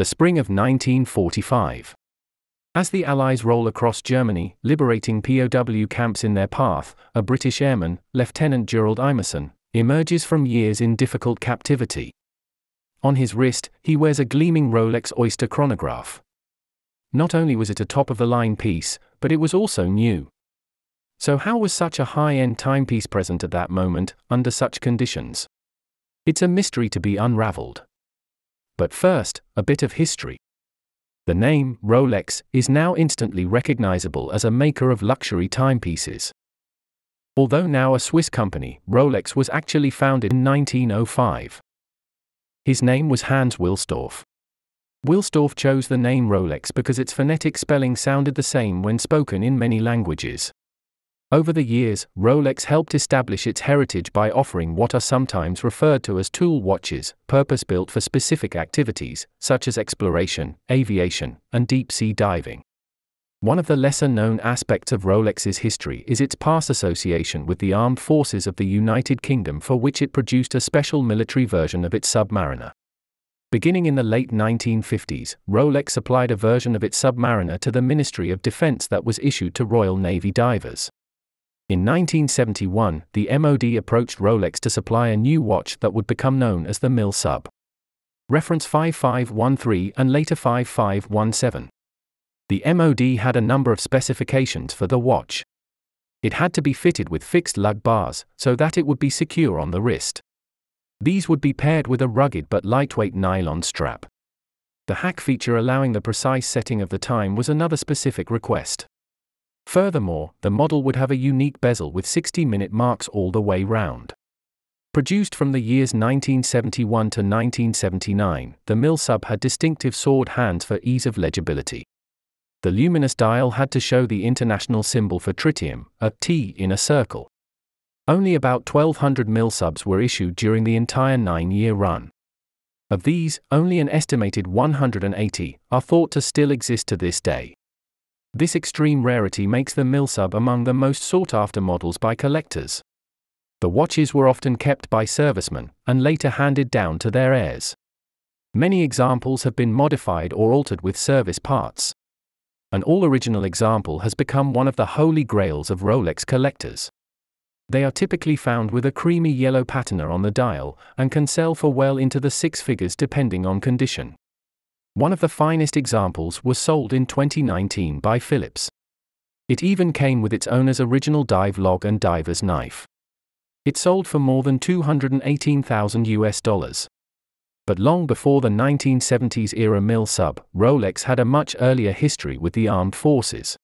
The spring of 1945. As the Allies roll across Germany, liberating POW camps in their path, a British airman, Lieutenant Gerald Imeson, emerges from years in difficult captivity. On his wrist, he wears a gleaming Rolex Oyster chronograph. Not only was it a top of the line piece, but it was also new. So, how was such a high end timepiece present at that moment, under such conditions? It's a mystery to be unraveled. But first, a bit of history. The name, Rolex, is now instantly recognizable as a maker of luxury timepieces. Although now a Swiss company, Rolex was actually founded in 1905. His name was Hans Wilsdorf. Wilsdorf chose the name Rolex because its phonetic spelling sounded the same when spoken in many languages. Over the years, Rolex helped establish its heritage by offering what are sometimes referred to as tool watches, purpose built for specific activities, such as exploration, aviation, and deep sea diving. One of the lesser known aspects of Rolex's history is its past association with the armed forces of the United Kingdom, for which it produced a special military version of its Submariner. Beginning in the late 1950s, Rolex supplied a version of its Submariner to the Ministry of Defense that was issued to Royal Navy divers. In 1971, the MOD approached Rolex to supply a new watch that would become known as the Milsub. Reference 5513 and later 5517. The MOD had a number of specifications for the watch. It had to be fitted with fixed lug bars so that it would be secure on the wrist. These would be paired with a rugged but lightweight nylon strap. The hack feature allowing the precise setting of the time was another specific request. Furthermore, the model would have a unique bezel with 60 minute marks all the way round. Produced from the years 1971 to 1979, the Milsub had distinctive sword hands for ease of legibility. The luminous dial had to show the international symbol for tritium, a T in a circle. Only about 1200 Milsubs were issued during the entire nine year run. Of these, only an estimated 180 are thought to still exist to this day. This extreme rarity makes the Milsub among the most sought after models by collectors. The watches were often kept by servicemen and later handed down to their heirs. Many examples have been modified or altered with service parts. An all original example has become one of the holy grails of Rolex collectors. They are typically found with a creamy yellow patina on the dial and can sell for well into the six figures depending on condition. One of the finest examples was sold in 2019 by Phillips. It even came with its owner's original dive log and diver's knife. It sold for more than 218,000 US dollars. But long before the 1970s era Milsub, Rolex had a much earlier history with the armed forces.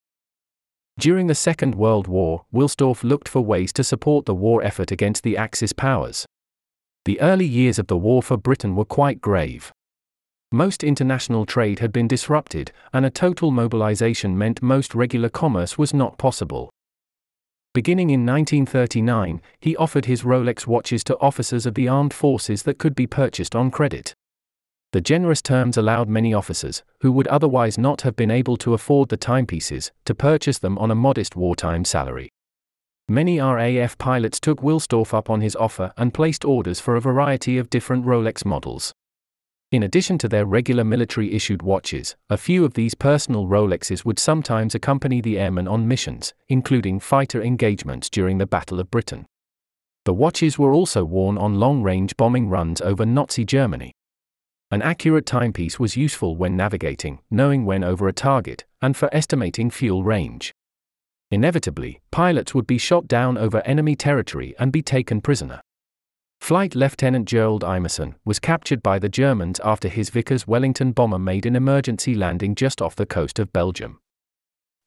During the Second World War, Wilsdorf looked for ways to support the war effort against the Axis powers. The early years of the war for Britain were quite grave. Most international trade had been disrupted, and a total mobilization meant most regular commerce was not possible. Beginning in 1939, he offered his Rolex watches to officers of the armed forces that could be purchased on credit. The generous terms allowed many officers, who would otherwise not have been able to afford the timepieces, to purchase them on a modest wartime salary. Many RAF pilots took Wilsdorf up on his offer and placed orders for a variety of different Rolex models. In addition to their regular military issued watches, a few of these personal Rolexes would sometimes accompany the airmen on missions, including fighter engagements during the Battle of Britain. The watches were also worn on long range bombing runs over Nazi Germany. An accurate timepiece was useful when navigating, knowing when over a target, and for estimating fuel range. Inevitably, pilots would be shot down over enemy territory and be taken prisoner. Flight Lieutenant Gerald Imeson was captured by the Germans after his Vickers Wellington bomber made an emergency landing just off the coast of Belgium.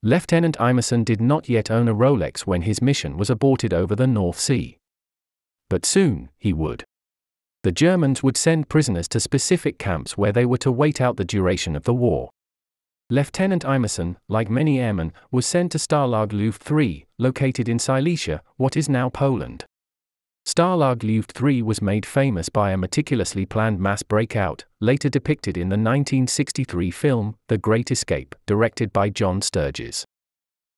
Lieutenant Imeson did not yet own a Rolex when his mission was aborted over the North Sea. But soon, he would. The Germans would send prisoners to specific camps where they were to wait out the duration of the war. Lieutenant Imeson, like many airmen, was sent to Stalag Luft 3, located in Silesia, what is now Poland. Stalag Luft 3 was made famous by a meticulously planned mass breakout, later depicted in the 1963 film The Great Escape, directed by John Sturges.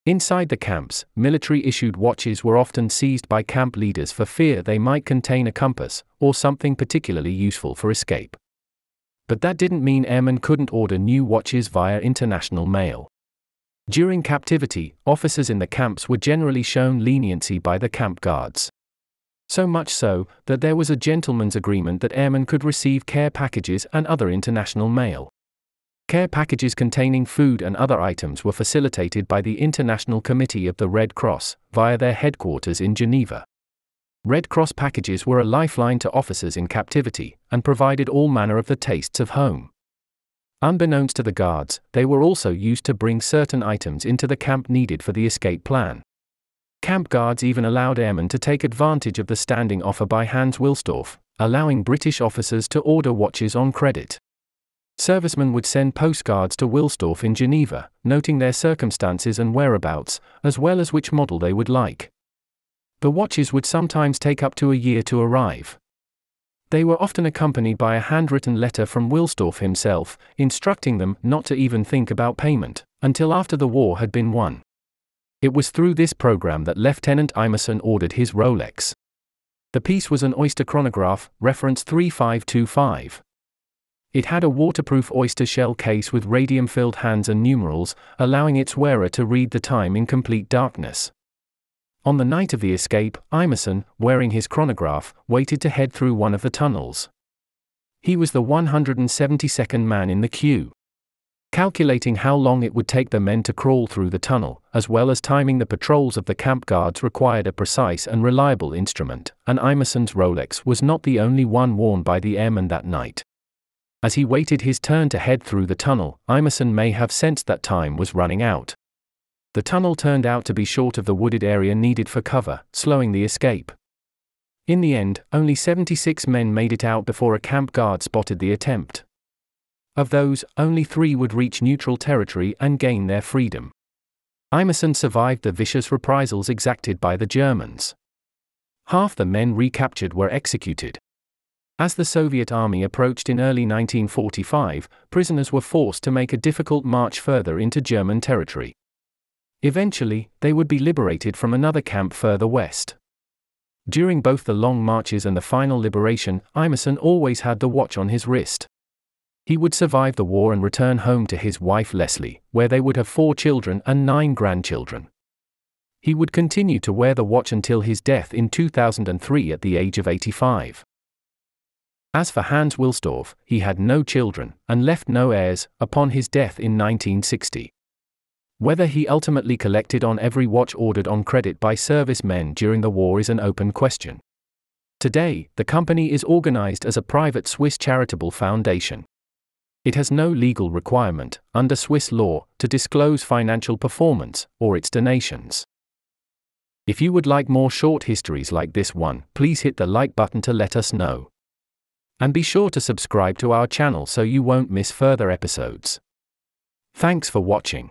Inside the camps, military issued watches were often seized by camp leaders for fear they might contain a compass or something particularly useful for escape. But that didn't mean airmen couldn't order new watches via international mail. During captivity, officers in the camps were generally shown leniency by the camp guards. So much so, that there was a gentleman's agreement that airmen could receive care packages and other international mail. Care packages containing food and other items were facilitated by the International Committee of the Red Cross, via their headquarters in Geneva. Red Cross packages were a lifeline to officers in captivity, and provided all manner of the tastes of home. Unbeknownst to the guards, they were also used to bring certain items into the camp needed for the escape plan. Camp guards even allowed airmen to take advantage of the standing offer by Hans Wilsdorf, allowing British officers to order watches on credit. Servicemen would send postcards to Wilsdorf in Geneva, noting their circumstances and whereabouts, as well as which model they would like. The watches would sometimes take up to a year to arrive. They were often accompanied by a handwritten letter from Wilsdorf himself, instructing them not to even think about payment until after the war had been won. It was through this program that Lieutenant Imerson ordered his Rolex. The piece was an Oyster chronograph, reference 3525. It had a waterproof oyster shell case with radium filled hands and numerals, allowing its wearer to read the time in complete darkness. On the night of the escape, Imerson, wearing his chronograph, waited to head through one of the tunnels. He was the 172nd man in the queue. Calculating how long it would take the men to crawl through the tunnel, as well as timing the patrols of the camp guards required a precise and reliable instrument, and Imerson's Rolex was not the only one worn by the airman that night. As he waited his turn to head through the tunnel, Imerson may have sensed that time was running out. The tunnel turned out to be short of the wooded area needed for cover, slowing the escape. In the end, only 76 men made it out before a camp guard spotted the attempt. Of those, only three would reach neutral territory and gain their freedom. Imerson survived the vicious reprisals exacted by the Germans. Half the men recaptured were executed. As the Soviet army approached in early 1945, prisoners were forced to make a difficult march further into German territory. Eventually, they would be liberated from another camp further west. During both the long marches and the final liberation, Imerson always had the watch on his wrist. He would survive the war and return home to his wife Leslie, where they would have four children and nine grandchildren. He would continue to wear the watch until his death in 2003 at the age of 85. As for Hans Wilsdorf, he had no children and left no heirs upon his death in 1960. Whether he ultimately collected on every watch ordered on credit by servicemen during the war is an open question. Today, the company is organized as a private Swiss charitable foundation. It has no legal requirement, under Swiss law, to disclose financial performance or its donations. If you would like more short histories like this one, please hit the like button to let us know. And be sure to subscribe to our channel so you won't miss further episodes. Thanks for watching.